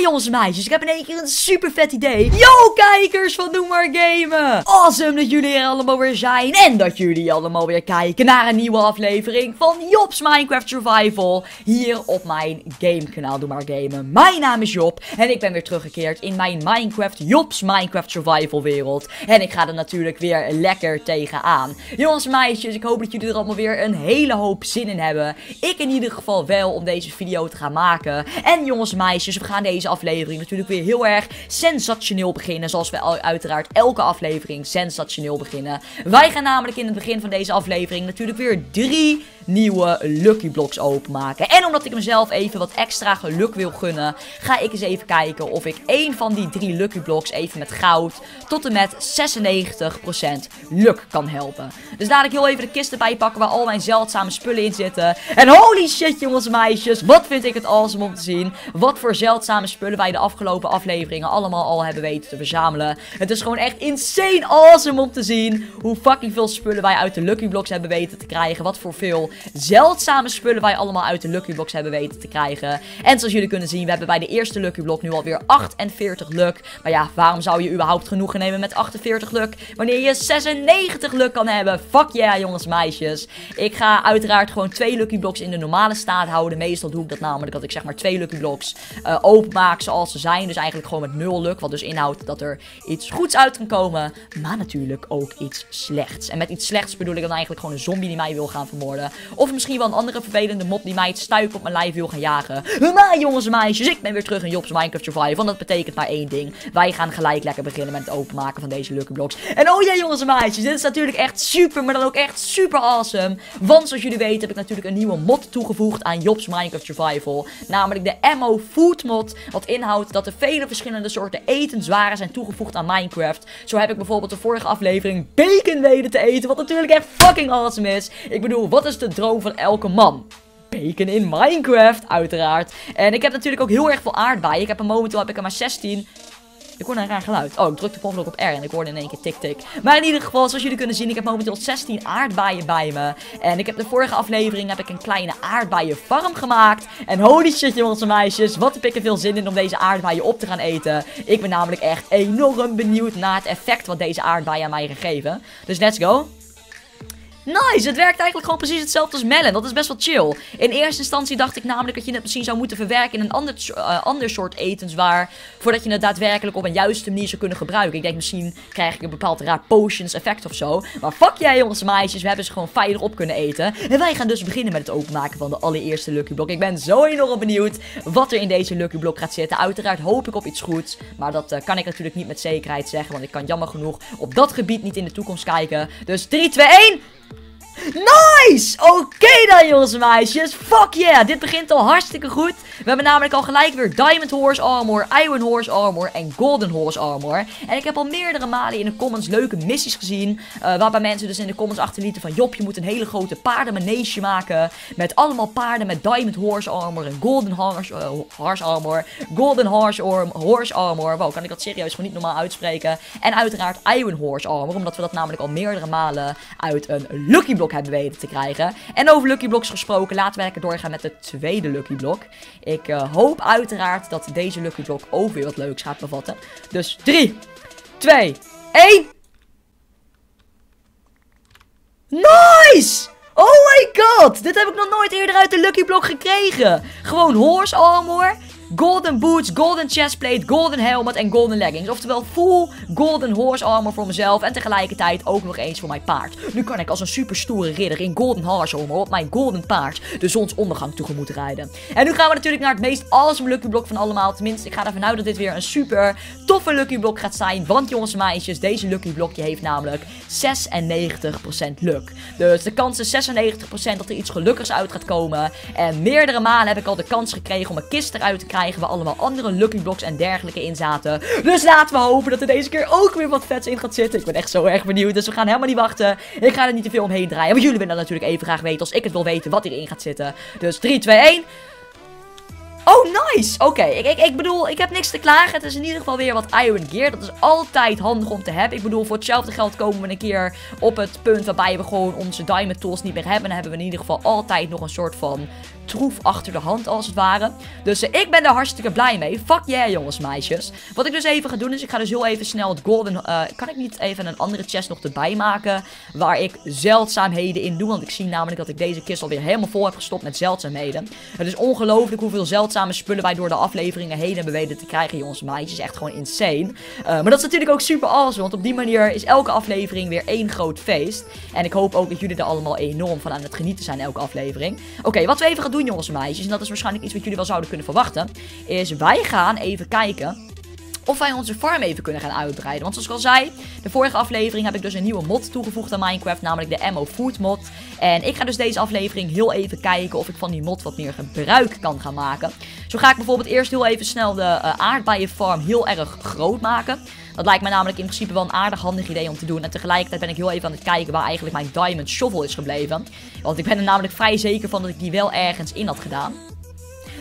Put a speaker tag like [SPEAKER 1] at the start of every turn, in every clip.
[SPEAKER 1] Jongens en meisjes, ik heb in één keer een super vet idee. Yo kijkers van Doe Maar Gamen. Awesome dat jullie er allemaal weer zijn. En dat jullie allemaal weer kijken naar een nieuwe aflevering van Jobs Minecraft Survival. Hier op mijn gamekanaal Doe Maar Gamen. Mijn naam is Job en ik ben weer teruggekeerd in mijn Minecraft Jobs Minecraft Survival wereld. En ik ga er natuurlijk weer lekker tegenaan. Jongens en meisjes, ik hoop dat jullie er allemaal weer een hele hoop zin in hebben. Ik in ieder geval wel om deze video te gaan maken. En jongens en meisjes, we gaan deze aflevering natuurlijk weer heel erg sensationeel beginnen. Zoals we uiteraard elke aflevering sensationeel beginnen. Wij gaan namelijk in het begin van deze aflevering natuurlijk weer drie nieuwe Lucky Blocks openmaken. En omdat ik mezelf even wat extra geluk wil gunnen, ga ik eens even kijken of ik één van die drie Lucky Blocks even met goud tot en met 96% luk kan helpen. Dus laat ik heel even de kist erbij pakken waar al mijn zeldzame spullen in zitten. En holy shit jongens en meisjes, wat vind ik het awesome om te zien. Wat voor zeldzame spullen wij de afgelopen afleveringen allemaal al hebben weten te verzamelen. Het is gewoon echt insane awesome om te zien hoe fucking veel spullen wij uit de Lucky Blocks hebben weten te krijgen. Wat voor veel zeldzame spullen wij allemaal uit de Lucky Blocks hebben weten te krijgen. En zoals jullie kunnen zien, we hebben bij de eerste Lucky Block nu alweer 48 luk. Maar ja, waarom zou je überhaupt genoegen nemen met 48 luk wanneer je 96 luk kan hebben? Fuck yeah, jongens en meisjes. Ik ga uiteraard gewoon twee Lucky Blocks in de normale staat houden. Meestal doe ik dat namelijk dat ik zeg maar twee Lucky Blocks uh, openmaak zoals ze zijn. Dus eigenlijk gewoon met nul luk. Wat dus inhoudt dat er iets goeds uit kan komen. Maar natuurlijk ook iets slechts. En met iets slechts bedoel ik dan eigenlijk gewoon een zombie die mij wil gaan vermoorden. Of misschien wel een andere vervelende mop die mij het stuip op mijn lijf wil gaan jagen. Maar jongens en meisjes, ik ben weer terug in Jobs Minecraft Survival. Want dat betekent maar één ding. Wij gaan gelijk lekker beginnen met het openmaken van deze Lucky Blocks. En oh ja jongens en meisjes, dit is natuurlijk echt super, maar dan ook echt super awesome. Want zoals jullie weten heb ik natuurlijk een nieuwe mod toegevoegd aan Jobs Minecraft Survival. Namelijk de Ammo Food mod. Wat inhoudt dat er vele verschillende soorten etenswaren zijn toegevoegd aan Minecraft. Zo heb ik bijvoorbeeld de vorige aflevering bacon weten te eten. Wat natuurlijk echt fucking awesome is. Ik bedoel, wat is de droom van elke man? Bacon in Minecraft, uiteraard. En ik heb natuurlijk ook heel erg veel aardbeien. Ik heb er momenteel heb ik er maar 16. Ik hoorde een raar geluid. Oh, ik drukte per op R en ik hoorde in één keer tik-tik. Maar in ieder geval, zoals jullie kunnen zien, ik heb momenteel 16 aardbeien bij me. En ik heb de vorige aflevering heb ik een kleine aardbeienfarm gemaakt. En holy shit, jongens en meisjes, wat heb ik er veel zin in om deze aardbeien op te gaan eten. Ik ben namelijk echt enorm benieuwd naar het effect wat deze aardbeien aan mij gaan geven. Dus let's go. Nice, het werkt eigenlijk gewoon precies hetzelfde als melon. Dat is best wel chill. In eerste instantie dacht ik namelijk dat je het misschien zou moeten verwerken in een ander, uh, ander soort etenswaar. Voordat je het daadwerkelijk op een juiste manier zou kunnen gebruiken. Ik denk misschien krijg ik een bepaald raar potions effect of zo. Maar fuck jij jongens en meisjes, we hebben ze gewoon veilig op kunnen eten. En wij gaan dus beginnen met het openmaken van de allereerste Lucky Block. Ik ben zo enorm benieuwd wat er in deze Lucky Block gaat zitten. Uiteraard hoop ik op iets goeds. Maar dat uh, kan ik natuurlijk niet met zekerheid zeggen. Want ik kan jammer genoeg op dat gebied niet in de toekomst kijken. Dus 3, 2, 1... Nice! Oké dan jongens en meisjes. Fuck yeah, dit begint al hartstikke goed. We hebben namelijk al gelijk weer Diamond Horse Armor, Iron Horse Armor en Golden Horse Armor. En ik heb al meerdere malen in de comments leuke missies gezien. Uh, waarbij mensen dus in de comments achterlieten van... Job, je moet een hele grote paardenmanege maken. Met allemaal paarden met Diamond Horse Armor en Golden Horse, uh, horse Armor. Golden Horse, horse Armor. Wow, kan ik dat serieus gewoon niet normaal uitspreken. En uiteraard Iron Horse Armor. Omdat we dat namelijk al meerdere malen uit een Lucky Block hebben weten te krijgen. En over Lucky Blocks gesproken, laten we lekker doorgaan met de tweede Lucky Block. Ik uh, hoop uiteraard dat deze Lucky Block ook weer wat leuks gaat bevatten. Dus 3, 2, 1. Nice! Oh my god! Dit heb ik nog nooit eerder uit de Lucky Block gekregen. Gewoon horse armor Golden boots, golden chestplate, golden helmet en golden leggings. Oftewel full golden horse armor voor mezelf. En tegelijkertijd ook nog eens voor mijn paard. Nu kan ik als een super stoere ridder in golden horse armor op mijn golden paard de zonsondergang tegemoet rijden. En nu gaan we natuurlijk naar het meest awesome lucky block van allemaal. Tenminste, ik ga ervan uit dat dit weer een super toffe lucky block gaat zijn. Want jongens en meisjes, deze lucky blokje heeft namelijk 96% luck. Dus de kans is 96% dat er iets gelukkigs uit gaat komen. En meerdere malen heb ik al de kans gekregen om een kist eruit te krijgen krijgen we allemaal andere Lucky Blocks en dergelijke in zaten. Dus laten we hopen dat er deze keer ook weer wat vets in gaat zitten. Ik ben echt zo erg benieuwd, dus we gaan helemaal niet wachten. Ik ga er niet te veel omheen draaien, want jullie willen natuurlijk even graag weten als ik het wil weten wat hierin gaat zitten. Dus 3, 2, 1... Oh, nice! Oké, ik, ik, ik bedoel, ik heb niks te klagen. Het is in ieder geval weer wat Iron Gear. Dat is altijd handig om te hebben. Ik bedoel, voor hetzelfde geld komen we een keer op het punt waarbij we gewoon onze Diamond Tools niet meer hebben. Dan hebben we in ieder geval altijd nog een soort van troef achter de hand als het ware. Dus ik ben er hartstikke blij mee. Fuck yeah jongens, meisjes. Wat ik dus even ga doen is, ik ga dus heel even snel het golden... kan ik niet even een andere chest nog erbij maken? Waar ik zeldzaamheden in doe. Want ik zie namelijk dat ik deze kist alweer helemaal vol heb gestopt met zeldzaamheden. Het is ongelooflijk hoeveel zeldzame spullen wij door de afleveringen heen hebben weten te krijgen, jongens en meisjes. Echt gewoon insane. Uh, maar dat is natuurlijk ook super awesome, want op die manier is elke aflevering weer één groot feest. En ik hoop ook dat jullie er allemaal enorm van aan het genieten zijn, elke aflevering. Oké, wat we even gaan doen, jongens en meisjes, en dat is waarschijnlijk iets wat jullie wel zouden kunnen verwachten, is wij gaan even kijken of wij onze farm even kunnen gaan uitbreiden. Want zoals ik al zei, de vorige aflevering heb ik dus een nieuwe mod toegevoegd aan Minecraft, namelijk de Ammo Food mod. En ik ga dus deze aflevering heel even kijken of ik van die mod wat meer gebruik kan gaan maken. Zo ga ik bijvoorbeeld eerst heel even snel de uh, aardbeienfarm heel erg groot maken. Dat lijkt me namelijk in principe wel een aardig handig idee om te doen. En tegelijkertijd ben ik heel even aan het kijken waar eigenlijk mijn diamond shovel is gebleven. Want ik ben er namelijk vrij zeker van dat ik die wel ergens in had gedaan.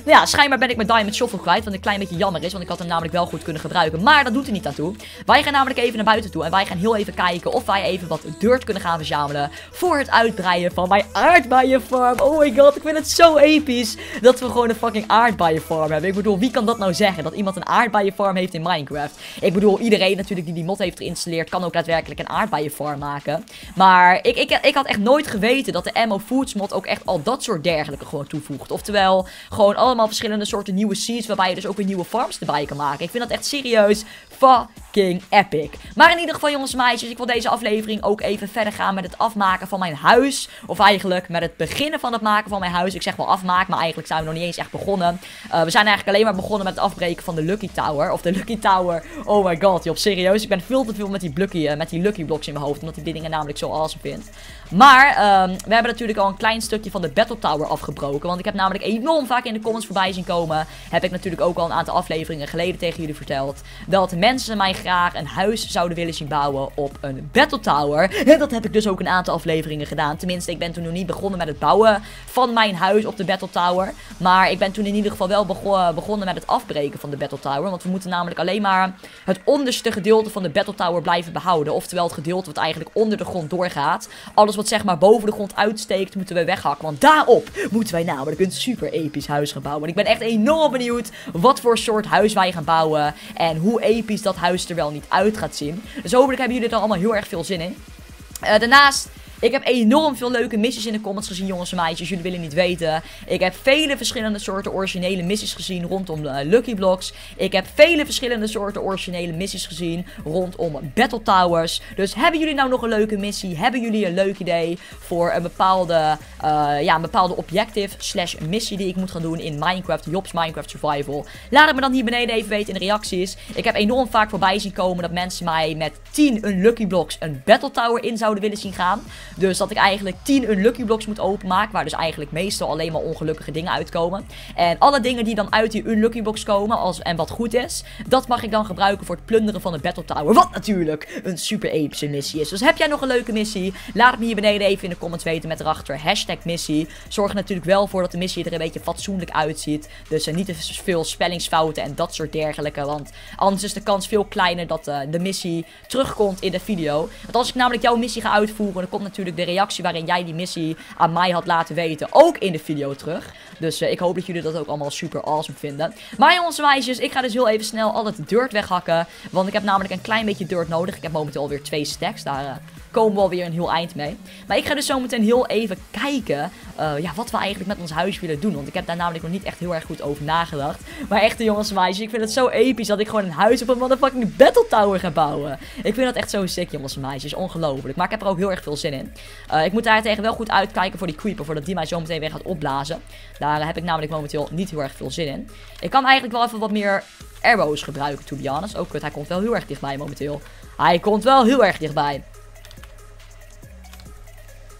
[SPEAKER 1] Nou ja, schijnbaar ben ik mijn Diamond Shovel kwijt. Wat een klein beetje jammer is, want ik had hem namelijk wel goed kunnen gebruiken. Maar dat doet er niet aan toe. Wij gaan namelijk even naar buiten toe. En wij gaan heel even kijken of wij even wat dirt kunnen gaan verzamelen. Voor het uitbreiden van mijn aardbeienfarm. Oh my god, ik vind het zo episch. Dat we gewoon een fucking aardbeienfarm hebben. Ik bedoel, wie kan dat nou zeggen? Dat iemand een aardbeienfarm heeft in Minecraft. Ik bedoel, iedereen natuurlijk die die mod heeft geïnstalleerd... kan ook daadwerkelijk een aardbeienfarm maken. Maar ik, ik, ik had echt nooit geweten dat de Ammo Foods mod ook echt al dat soort dergelijke gewoon toevoegt. Oftewel, gewoon allemaal verschillende soorten nieuwe seeds. Waarbij je dus ook weer nieuwe farms erbij kan maken. Ik vind dat echt serieus fucking epic. Maar in ieder geval jongens en meisjes, ik wil deze aflevering ook even verder gaan met het afmaken van mijn huis. Of eigenlijk met het beginnen van het maken van mijn huis. Ik zeg wel afmaken, maar eigenlijk zijn we nog niet eens echt begonnen. Uh, we zijn eigenlijk alleen maar begonnen met het afbreken van de Lucky Tower. Of de Lucky Tower, oh my god, joh, serieus. Ik ben veel te veel met die, Lucky, uh, met die Lucky Blocks in mijn hoofd, omdat ik die dingen namelijk zo awesome vind. Maar um, we hebben natuurlijk al een klein stukje van de Battle Tower afgebroken. Want ik heb namelijk enorm vaak in de comments voorbij zien komen. Heb ik natuurlijk ook al een aantal afleveringen geleden tegen jullie verteld. Dat mensen mij graag een huis zouden willen zien bouwen op een Battle Tower. En dat heb ik dus ook een aantal afleveringen gedaan. Tenminste, ik ben toen nog niet begonnen met het bouwen van mijn huis op de Battle Tower. Maar ik ben toen in ieder geval wel begonnen met het afbreken van de Battle Tower. Want we moeten namelijk alleen maar het onderste gedeelte van de Battle Tower blijven behouden. Oftewel het gedeelte wat eigenlijk onder de grond doorgaat. Alles wat zeg maar boven de grond uitsteekt, moeten we weghakken. Want daarop moeten wij namelijk een super episch huis gaan bouwen. En ik ben echt enorm benieuwd wat voor soort huis wij gaan bouwen. En hoe episch dat huis er wel niet uit gaat zien. Dus hopelijk hebben jullie er allemaal heel erg veel zin in. Uh, daarnaast ik heb enorm veel leuke missies in de comments gezien, jongens en meisjes. Jullie willen niet weten. Ik heb vele verschillende soorten originele missies gezien rondom de Lucky Blocks. Ik heb vele verschillende soorten originele missies gezien rondom Battle Towers. Dus hebben jullie nou nog een leuke missie? Hebben jullie een leuk idee voor een bepaalde, uh, ja, een bepaalde objective slash missie die ik moet gaan doen in Minecraft, Jobs Minecraft Survival? Laat het me dan hier beneden even weten in de reacties. Ik heb enorm vaak voorbij zien komen dat mensen mij met 10 Unlucky Blocks een Battle Tower in zouden willen zien gaan. Dus dat ik eigenlijk 10 unlucky blocks moet openmaken. Waar dus eigenlijk meestal alleen maar ongelukkige dingen uitkomen. En alle dingen die dan uit die unlucky box komen als, en wat goed is. Dat mag ik dan gebruiken voor het plunderen van de Battle Tower. Wat natuurlijk een super epische missie is. Dus heb jij nog een leuke missie? Laat het me hier beneden even in de comments weten met erachter hashtag missie. Zorg er natuurlijk wel voor dat de missie er een beetje fatsoenlijk uitziet. Dus er niet te veel spellingsfouten en dat soort dergelijke. Want anders is de kans veel kleiner dat uh, de missie terugkomt in de video. Want als ik namelijk jouw missie ga uitvoeren, dan komt natuurlijk de reactie waarin jij die missie aan mij had laten weten ook in de video terug. Dus uh, ik hoop dat jullie dat ook allemaal super awesome vinden. Maar jongens en meisjes, ik ga dus heel even snel al het dirt weghakken. Want ik heb namelijk een klein beetje dirt nodig. Ik heb momenteel alweer twee stacks. Daar uh, komen we alweer een heel eind mee. Maar ik ga dus zo meteen heel even kijken uh, ja, wat we eigenlijk met ons huis willen doen. Want ik heb daar namelijk nog niet echt heel erg goed over nagedacht. Maar echt jongens en meisjes, ik vind het zo episch dat ik gewoon een huis op een motherfucking Battle Tower ga bouwen. Ik vind dat echt zo sick jongens en meisjes, ongelooflijk. Maar ik heb er ook heel erg veel zin in. Uh, ik moet daar tegen wel goed uitkijken voor die creeper, voordat die mij zo meteen weer gaat opblazen. Daar heb ik namelijk momenteel niet heel erg veel zin in. Ik kan eigenlijk wel even wat meer arrows gebruiken, to be honest. Ook oh, kut, hij komt wel heel erg dichtbij momenteel. Hij komt wel heel erg dichtbij.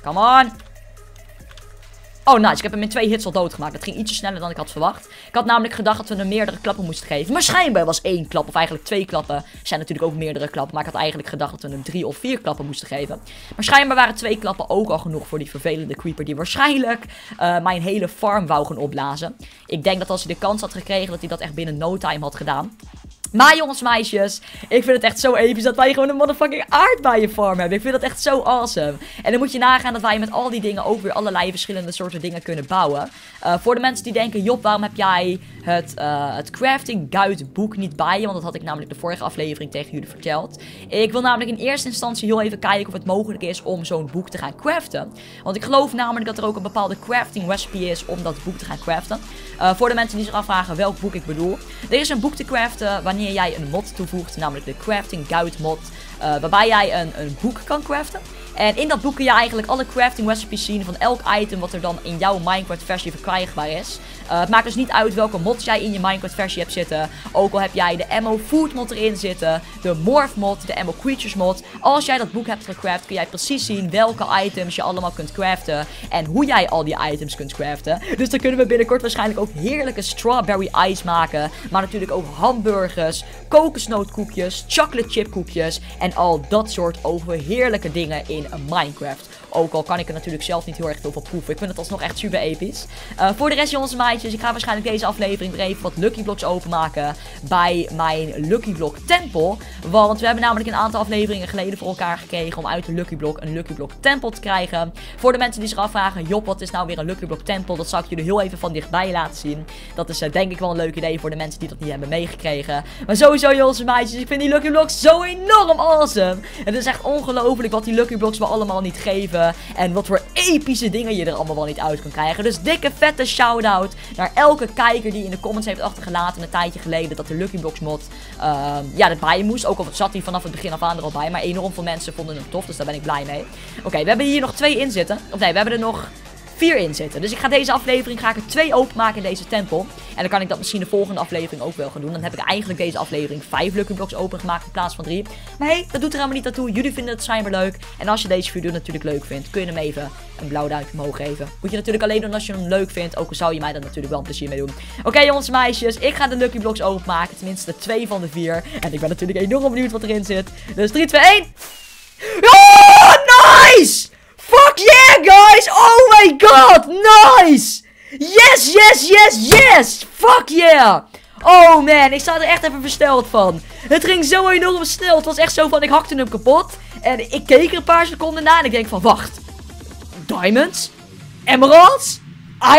[SPEAKER 1] Come on. Oh, nice. Ik heb hem in twee hits al doodgemaakt. Dat ging ietsje sneller dan ik had verwacht. Ik had namelijk gedacht dat we hem meerdere klappen moesten geven. Maar schijnbaar was één klap, of eigenlijk twee klappen. zijn natuurlijk ook meerdere klappen. Maar ik had eigenlijk gedacht dat we hem drie of vier klappen moesten geven. Maar waren twee klappen ook al genoeg voor die vervelende creeper. Die waarschijnlijk uh, mijn hele farm wou gaan opblazen. Ik denk dat als hij de kans had gekregen, dat hij dat echt binnen no time had gedaan. Maar jongens, meisjes, ik vind het echt zo episch dat wij gewoon een motherfucking aardbeienfarm farm hebben. Ik vind dat echt zo awesome. En dan moet je nagaan dat wij met al die dingen ook weer allerlei verschillende soorten dingen kunnen bouwen. Uh, voor de mensen die denken, Job, waarom heb jij het, uh, het crafting guide boek niet bij je? Want dat had ik namelijk de vorige aflevering tegen jullie verteld. Ik wil namelijk in eerste instantie heel even kijken of het mogelijk is om zo'n boek te gaan craften. Want ik geloof namelijk dat er ook een bepaalde crafting recipe is om dat boek te gaan craften. Uh, voor de mensen die zich afvragen welk boek ik bedoel. Er is een boek te craften wanneer jij een mod toevoegt, namelijk de Crafting Guide mod. Waarbij jij een, een boek kan craften. En in dat boek kun je eigenlijk alle crafting recipes zien van elk item wat er dan in jouw Minecraft versie verkrijgbaar is. Uh, het maakt dus niet uit welke mods jij in je Minecraft versie hebt zitten. Ook al heb jij de Ammo Food mod erin zitten, de Morph mod, de Ammo Creatures mod. Als jij dat boek hebt gecraft kun jij precies zien welke items je allemaal kunt craften. En hoe jij al die items kunt craften. Dus dan kunnen we binnenkort waarschijnlijk ook heerlijke strawberry ice maken. Maar natuurlijk ook hamburgers, kokosnootkoekjes, chocolate chip koekjes. En al dat soort overheerlijke dingen in Minecraft. Ook al kan ik er natuurlijk zelf niet heel erg veel van proeven. Ik vind het alsnog echt super episch. Uh, voor de rest jongens en meisjes, ik ga waarschijnlijk deze aflevering weer even wat Lucky Blocks openmaken bij mijn Lucky Block tempel. Want we hebben namelijk een aantal afleveringen geleden voor elkaar gekregen om uit de Lucky Block een Lucky Block tempel te krijgen. Voor de mensen die zich afvragen, Job, wat is nou weer een Lucky Block tempel? Dat zal ik jullie heel even van dichtbij laten zien. Dat is uh, denk ik wel een leuk idee voor de mensen die dat niet hebben meegekregen. Maar sowieso jongens en meisjes, ik vind die Lucky Blocks zo enorm awesome. Het is echt ongelooflijk wat die Lucky Blocks me allemaal niet geven. En wat voor epische dingen je er allemaal wel niet uit kan krijgen. Dus dikke vette shout-out naar elke kijker die in de comments heeft achtergelaten een tijdje geleden dat de Lucky Box mod uh, ja, erbij moest. Ook al zat hij vanaf het begin af aan er al bij. Maar enorm veel mensen vonden hem tof, dus daar ben ik blij mee. Oké, we hebben hier nog twee in zitten. Of nee, we hebben er nog vier in zitten. Dus ik ga deze aflevering ga ik er twee openmaken in deze tempel. En dan kan ik dat misschien de volgende aflevering ook wel gaan doen. Dan heb ik eigenlijk deze aflevering vijf Lucky Blocks opengemaakt in plaats van drie. Maar hey, dat doet er helemaal niet naartoe. Jullie vinden het schijnbaar leuk. En als je deze video natuurlijk leuk vindt, kun je hem even een blauw duimpje omhoog geven. Moet je natuurlijk alleen doen als je hem leuk vindt. Ook al zou je mij daar natuurlijk wel een plezier mee doen. Oké jongens en meisjes, ik ga de Lucky Blocks openmaken. Tenminste twee van de vier. En ik ben natuurlijk enorm benieuwd wat erin zit. Dus 3, 2, 1. Oh, nice! Fuck yeah, guys! Oh my god! Nice! Yes, yes, yes, yes! Fuck yeah! Oh man, ik sta er echt even versteld van. Het ging zo enorm snel. Het was echt zo van, ik hakte hem kapot. En ik keek er een paar seconden na en ik denk van, wacht. Diamonds? Emeralds?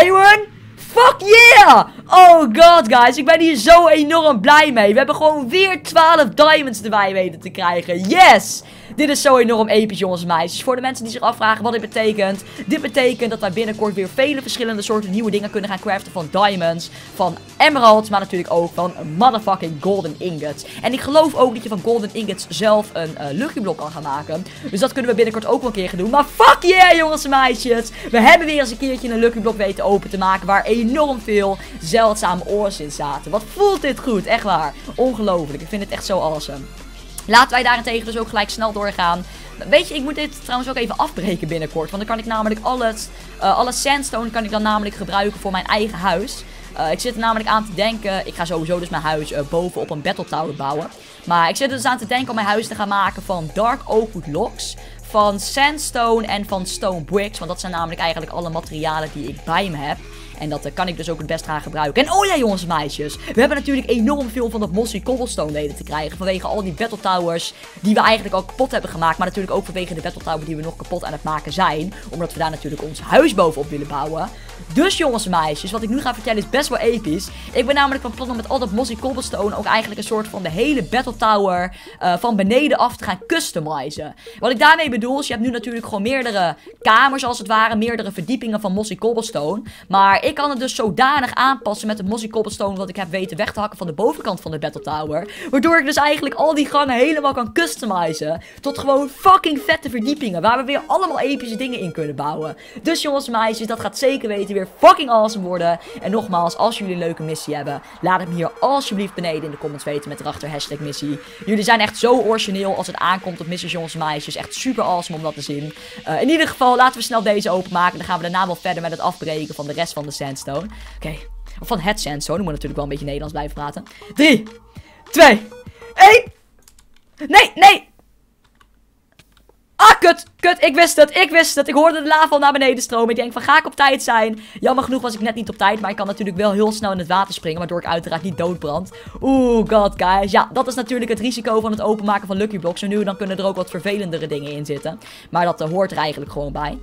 [SPEAKER 1] Iron? Fuck yeah! Oh god, guys. Ik ben hier zo enorm blij mee. We hebben gewoon weer 12 diamonds erbij weten te krijgen. Yes! Dit is zo enorm episch, jongens en meisjes. Voor de mensen die zich afvragen wat dit betekent. Dit betekent dat wij binnenkort weer vele verschillende soorten nieuwe dingen kunnen gaan craften. Van diamonds, van emeralds, maar natuurlijk ook van motherfucking golden ingots. En ik geloof ook dat je van golden ingots zelf een uh, lucky block kan gaan maken. Dus dat kunnen we binnenkort ook wel een keer gaan doen. Maar fuck yeah, jongens en meisjes. We hebben weer eens een keertje een lucky block weten open te maken. Waar enorm veel zeldzame oors in zaten. Wat voelt dit goed, echt waar. Ongelooflijk. Ik vind het echt zo awesome. Laten wij daarentegen dus ook gelijk snel doorgaan. Weet je, ik moet dit trouwens ook even afbreken binnenkort. Want dan kan ik namelijk alles, uh, alle sandstone kan ik dan namelijk gebruiken voor mijn eigen huis. Uh, ik zit er namelijk aan te denken, ik ga sowieso dus mijn huis uh, boven op een battle tower bouwen. Maar ik zit er dus aan te denken om mijn huis te gaan maken van dark oakwood logs. Van sandstone en van stone bricks. Want dat zijn namelijk eigenlijk alle materialen die ik bij me heb. En dat uh, kan ik dus ook het best gaan gebruiken. En oh ja jongens en meisjes. We hebben natuurlijk enorm veel van dat mossy cobblestone weten te krijgen. Vanwege al die battle towers die we eigenlijk al kapot hebben gemaakt. Maar natuurlijk ook vanwege de battle tower die we nog kapot aan het maken zijn. Omdat we daar natuurlijk ons huis bovenop willen bouwen. Dus jongens en meisjes, wat ik nu ga vertellen is best wel episch. Ik ben namelijk van plan om met al dat mossy cobblestone ook eigenlijk een soort van de hele battle tower uh, van beneden af te gaan customizen. Wat ik daarmee bedoel is, je hebt nu natuurlijk gewoon meerdere kamers als het ware, meerdere verdiepingen van mossy cobblestone. Maar ik kan het dus zodanig aanpassen met de mossy cobblestone wat ik heb weten weg te hakken van de bovenkant van de battle tower. Waardoor ik dus eigenlijk al die gangen helemaal kan customizen tot gewoon fucking vette verdiepingen waar we weer allemaal epische dingen in kunnen bouwen. Dus jongens en meisjes, dat gaat zeker weten weer fucking awesome worden. En nogmaals, als jullie een leuke missie hebben, laat het me hier alsjeblieft beneden in de comments weten met erachter hashtag missie. Jullie zijn echt zo origineel als het aankomt op missies jongens en meisjes. Echt super awesome om dat te zien. Uh, in ieder geval, laten we snel deze openmaken. Dan gaan we daarna wel verder met het afbreken van de rest van de sandstone. Oké, of van het sandstone. Ik moet natuurlijk wel een beetje Nederlands blijven praten. 3, 2, 1. Nee, nee. Ah, kut, kut, ik wist het, ik wist het. Ik hoorde de lava al naar beneden stromen. Ik denk van, ga ik op tijd zijn? Jammer genoeg was ik net niet op tijd, maar ik kan natuurlijk wel heel snel in het water springen, waardoor ik uiteraard niet doodbrand. Oeh, god, guys. Ja, dat is natuurlijk het risico van het openmaken van Lucky Blocks. En nu dan kunnen er ook wat vervelendere dingen in zitten. Maar dat uh, hoort er eigenlijk gewoon bij.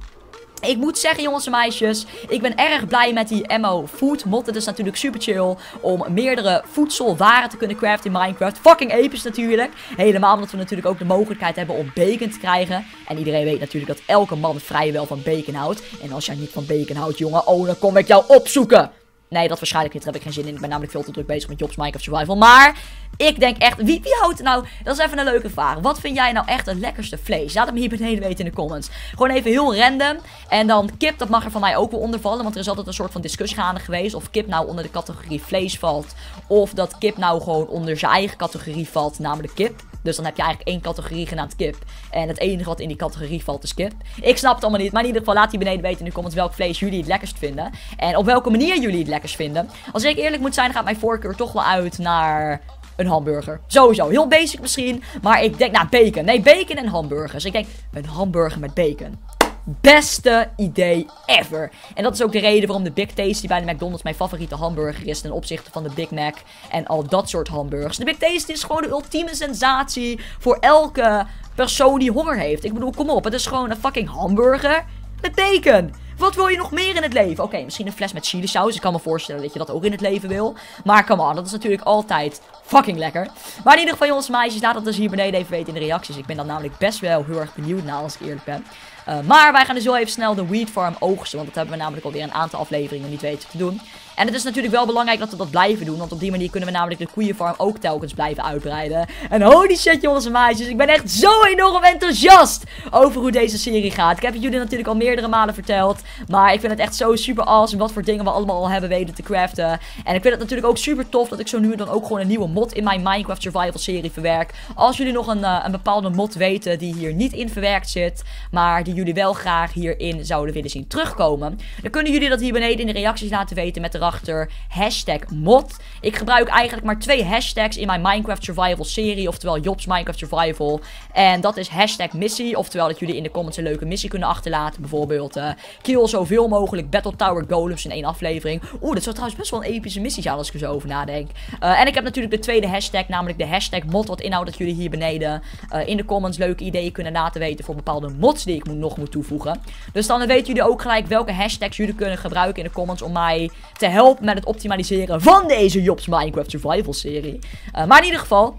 [SPEAKER 1] Ik moet zeggen, jongens en meisjes, ik ben erg blij met die Ammo Food mod. Het is natuurlijk super chill om meerdere voedselwaren te kunnen craften in Minecraft. Fucking episch natuurlijk. Helemaal omdat we natuurlijk ook de mogelijkheid hebben om bacon te krijgen. En iedereen weet natuurlijk dat elke man vrijwel van bacon houdt. En als jij niet van bacon houdt, jongen, oh, dan kom ik jou opzoeken. Nee, dat waarschijnlijk niet. Heb ik geen zin in. Ik ben namelijk veel te druk bezig met Jobs Minecraft Survival. Maar ik denk echt, wie, wie houdt nou... Dat is even een leuke vraag. Wat vind jij nou echt het lekkerste vlees? Laat hem hier beneden weten in de comments. Gewoon even heel random. En dan kip, dat mag er van mij ook wel onder vallen. Want er is altijd een soort van discussie gaande geweest. Of kip nou onder de categorie vlees valt. Of dat kip nou gewoon onder zijn eigen categorie valt. Namelijk kip. Dus dan heb je eigenlijk één categorie genaamd kip. En het enige wat in die categorie valt is kip. Ik snap het allemaal niet. Maar in ieder geval laat hier beneden weten in de comments welk vlees jullie het lekkerst vinden. En op welke manier jullie het lekkerst vinden. Als ik eerlijk moet zijn, gaat mijn voorkeur toch wel uit naar een hamburger. Sowieso. Heel basic misschien. Maar ik denk, nou, bacon. Nee, bacon en hamburgers. Ik denk, een hamburger met bacon. Beste idee ever. En dat is ook de reden waarom de Big Tasty bij de McDonald's mijn favoriete hamburger is ten opzichte van de Big Mac en al dat soort hamburgers. De Big Tasty is gewoon de ultieme sensatie voor elke persoon die honger heeft. Ik bedoel, kom op, het is gewoon een fucking hamburger met bacon. Wat wil je nog meer in het leven? Oké, misschien een fles met chili saus. Ik kan me voorstellen dat je dat ook in het leven wil. Maar come on, dat is natuurlijk altijd fucking lekker. Maar in ieder geval, jongens en meisjes, laat dat dus hier beneden even weten in de reacties. Ik ben dan namelijk best wel heel erg benieuwd naar, als ik eerlijk ben. Uh, maar wij gaan dus heel even snel de Weed Farm oogsten. Want dat hebben we namelijk alweer een aantal afleveringen niet weten te doen. En het is natuurlijk wel belangrijk dat we dat blijven doen. Want op die manier kunnen we namelijk de koeienfarm ook telkens blijven uitbreiden. En holy shit jongens en meisjes. Ik ben echt zo enorm enthousiast over hoe deze serie gaat. Ik heb het jullie natuurlijk al meerdere malen verteld. Maar ik vind het echt zo super awesome wat voor dingen we allemaal al hebben weten te craften. En ik vind het natuurlijk ook super tof dat ik zo nu dan ook gewoon een nieuwe mod in mijn Minecraft Survival serie verwerk. Als jullie nog een, uh, een bepaalde mod weten die hier niet in verwerkt zit. Maar die jullie wel graag hierin zouden willen zien terugkomen. Dan kunnen jullie dat hier beneden in de reacties laten weten met de achter hashtag mod. Ik gebruik eigenlijk maar twee hashtags in mijn Minecraft Survival serie, oftewel Jobs Minecraft Survival. En dat is hashtag missie, oftewel dat jullie in de comments een leuke missie kunnen achterlaten. Bijvoorbeeld uh, kill zoveel mogelijk Battle Tower Golems in één aflevering. Oeh, dat zou trouwens best wel een epische missie zijn als ik er zo over nadenk. Uh, en ik heb natuurlijk de tweede hashtag, namelijk de hashtag mod, wat inhoudt dat jullie hier beneden uh, in de comments leuke ideeën kunnen laten weten voor bepaalde mods die ik moet, nog moet toevoegen. Dus dan weten jullie ook gelijk welke hashtags jullie kunnen gebruiken in de comments om mij te helpen met het optimaliseren van deze Jobs Minecraft Survival serie. Uh, maar in ieder geval,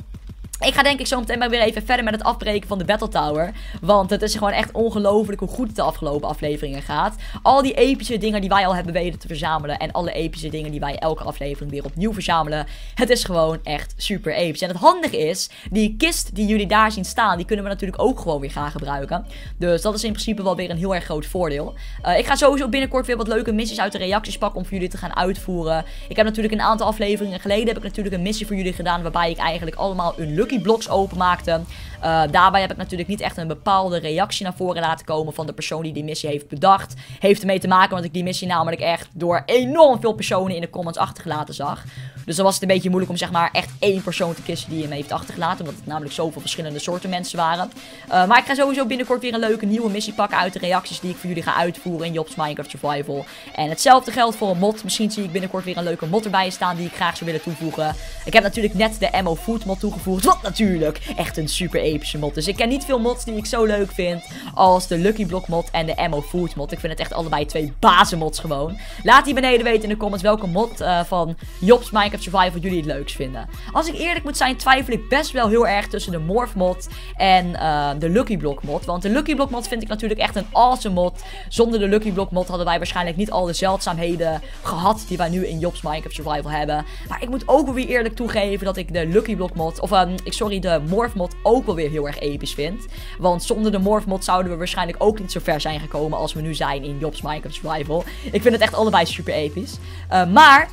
[SPEAKER 1] ik ga denk ik zo meteen maar weer even verder met het afbreken van de Battle Tower. Want het is gewoon echt ongelooflijk hoe goed het de afgelopen afleveringen gaat. Al die epische dingen die wij al hebben weten te verzamelen. En alle epische dingen die wij elke aflevering weer opnieuw verzamelen. Het is gewoon echt super episch. En het handige is, die kist die jullie daar zien staan, die kunnen we natuurlijk ook gewoon weer gaan gebruiken. Dus dat is in principe wel weer een heel erg groot voordeel. Uh, ik ga sowieso binnenkort weer wat leuke missies uit de reacties pakken om voor jullie te gaan uitvoeren. Ik heb natuurlijk een aantal afleveringen geleden heb ik natuurlijk een missie voor jullie gedaan waarbij ik eigenlijk allemaal een luck Lucky Blocks openmaakte. Uh, daarbij heb ik natuurlijk niet echt een bepaalde reactie naar voren laten komen van de persoon die die missie heeft bedacht. Heeft ermee te maken want ik die missie namelijk echt door enorm veel personen in de comments achtergelaten zag. Dus dan was het een beetje moeilijk om zeg maar echt één persoon te kiezen die hem heeft achtergelaten. Omdat het namelijk zoveel verschillende soorten mensen waren. Uh, maar ik ga sowieso binnenkort weer een leuke nieuwe missie pakken uit de reacties die ik voor jullie ga uitvoeren in Jobs Minecraft Survival. En hetzelfde geldt voor een mod. Misschien zie ik binnenkort weer een leuke mod erbij staan die ik graag zou willen toevoegen. Ik heb natuurlijk net de Ammo Food mod toegevoegd. Wat natuurlijk echt een super epische mod. Dus ik ken niet veel mods die ik zo leuk vind als de Lucky Block mod en de Ammo Food mod. Ik vind het echt allebei twee bazenmods gewoon. Laat die beneden weten in de comments welke mod uh, van Jobs Minecraft Survival jullie het leukst vinden. Als ik eerlijk moet zijn twijfel ik best wel heel erg tussen de Morph mod en uh, de Lucky Block mod. Want de Lucky Block mod vind ik natuurlijk echt een awesome mod. Zonder de Lucky Block mod hadden wij waarschijnlijk niet al de zeldzaamheden gehad die wij nu in Jobs Minecraft Survival hebben. Maar ik moet ook weer eerlijk toegeven dat ik de Lucky Block mod, of um, ik sorry, de Morph mod ook wel weer heel erg episch vind. Want zonder de Morph mod zouden we waarschijnlijk ook niet zo ver zijn gekomen als we nu zijn in Jobs Minecraft Survival. Ik vind het echt allebei super episch. Uh, maar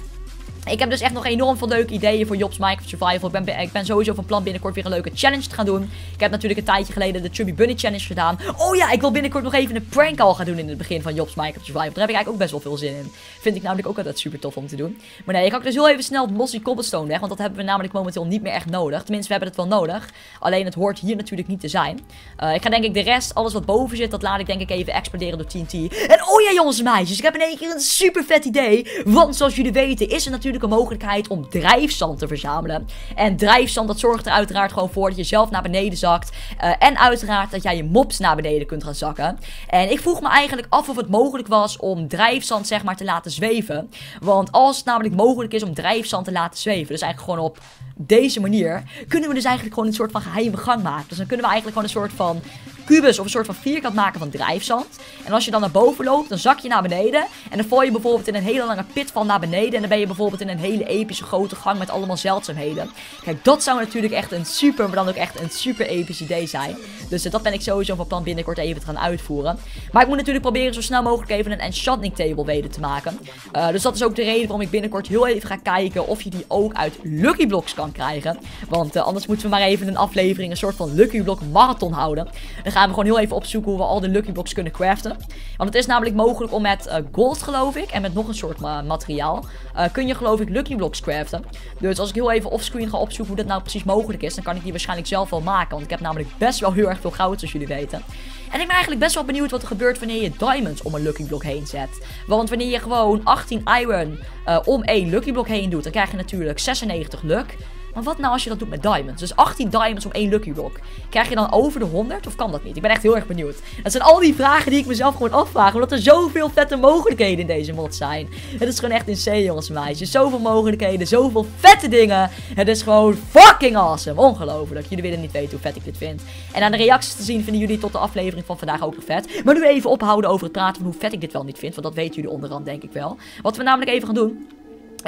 [SPEAKER 1] Ik heb dus echt nog enorm veel leuke ideeën voor Jobs Minecraft Survival. Ik ben, ik ben sowieso van plan binnenkort weer een leuke challenge te gaan doen. Ik heb natuurlijk een tijdje geleden de Chubby Bunny Challenge gedaan. Oh ja, ik wil binnenkort nog even een prank al gaan doen in het begin van Jobs Minecraft Survival. Daar heb ik eigenlijk ook best wel veel zin in. Vind ik namelijk ook altijd super tof om te doen. Maar nee, ik ga dus heel even snel het Mossy Cobblestone weg. Want dat hebben we namelijk momenteel niet meer echt nodig. Tenminste, we hebben het wel nodig. Alleen het hoort hier natuurlijk niet te zijn. Uh, ik ga denk ik de rest, alles wat boven zit, dat laat ik denk ik even exploderen door TNT. En oh ja jongens en meisjes, ik heb in één keer een super vet idee. Want zoals jullie weten is er natuurlijk een mogelijkheid om drijfzand te verzamelen. En drijfzand, dat zorgt er uiteraard gewoon voor dat je zelf naar beneden zakt. Uh, en uiteraard dat jij je mops naar beneden kunt gaan zakken. En ik vroeg me eigenlijk af of het mogelijk was om drijfzand zeg maar te laten zweven. Want als het namelijk mogelijk is om drijfzand te laten zweven, dus eigenlijk gewoon op deze manier, kunnen we dus eigenlijk gewoon een soort van geheime gang maken. Dus dan kunnen we eigenlijk gewoon een soort van kubus of een soort van vierkant maken van drijfzand. En als je dan naar boven loopt, dan zak je naar beneden. En dan val je bijvoorbeeld in een hele lange pit van naar beneden. En dan ben je bijvoorbeeld in een hele epische grote gang met allemaal zeldzaamheden. Kijk, dat zou natuurlijk echt een super, maar dan ook echt een super episch idee zijn. Dus uh, dat ben ik sowieso van plan binnenkort even te gaan uitvoeren. Maar ik moet natuurlijk proberen zo snel mogelijk even een enchanting table weten te maken. Uh, dus dat is ook de reden waarom ik binnenkort heel even ga kijken of je die ook uit Lucky Blocks kan krijgen. Want uh, anders moeten we maar even een aflevering, een soort van Lucky Block marathon houden. Gaan we gewoon heel even opzoeken hoe we al de Lucky Blocks kunnen craften. Want het is namelijk mogelijk om met uh, gold, geloof ik, en met nog een soort ma materiaal, uh, kun je geloof ik Lucky Blocks craften. Dus als ik heel even offscreen ga opzoeken hoe dat nou precies mogelijk is, dan kan ik die waarschijnlijk zelf wel maken. Want ik heb namelijk best wel heel erg veel goud, zoals jullie weten. En ik ben eigenlijk best wel benieuwd wat er gebeurt wanneer je diamonds om een Lucky Block heen zet. Want wanneer je gewoon 18 iron uh, om één Lucky Block heen doet, dan krijg je natuurlijk 96 luck. Maar wat nou als je dat doet met diamonds? Dus 18 diamonds om één lucky block. Krijg je dan over de 100 of kan dat niet? Ik ben echt heel erg benieuwd. Dat zijn al die vragen die ik mezelf gewoon afvraag. Omdat er zoveel vette mogelijkheden in deze mod zijn. Het is gewoon echt insane jongens en meisjes. Zoveel mogelijkheden, zoveel vette dingen. Het is gewoon fucking awesome. Ongelooflijk. Jullie willen niet weten hoe vet ik dit vind. En aan de reacties te zien vinden jullie tot de aflevering van vandaag ook nog vet. Maar nu even ophouden over het praten van hoe vet ik dit wel niet vind. Want dat weten jullie onderhand denk ik wel. Wat we namelijk even gaan doen